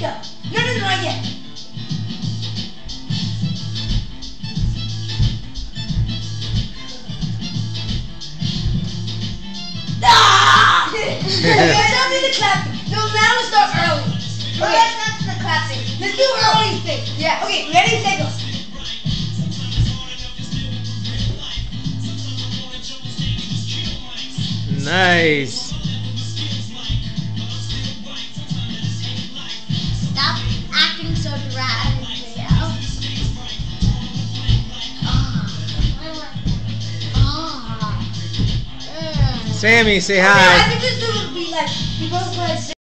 later. No, no, no, not yet. Ah! okay, don't do the clapping. No, now we start early. Okay, okay. that's not the clapping. Let's do early thing. Yeah, okay, ready, take go. Nice. Stop acting so dramatic, Leo. Mm. Sammy, say Okay, I hi. think this dude would be like, we both play